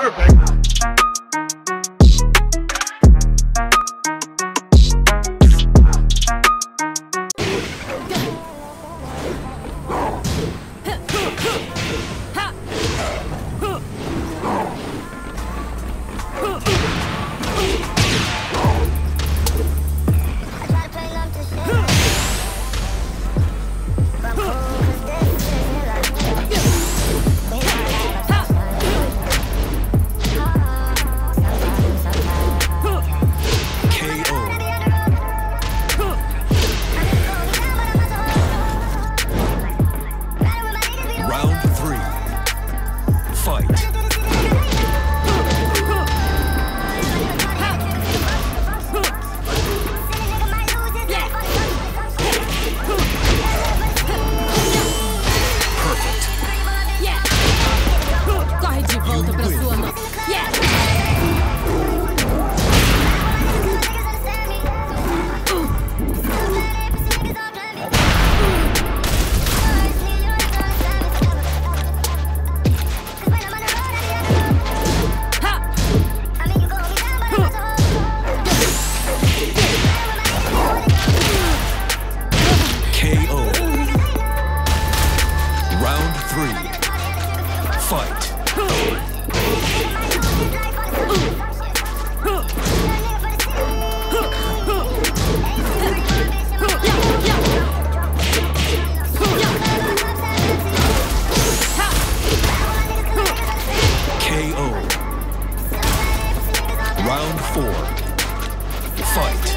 Perfect. fight. Round four. Fight.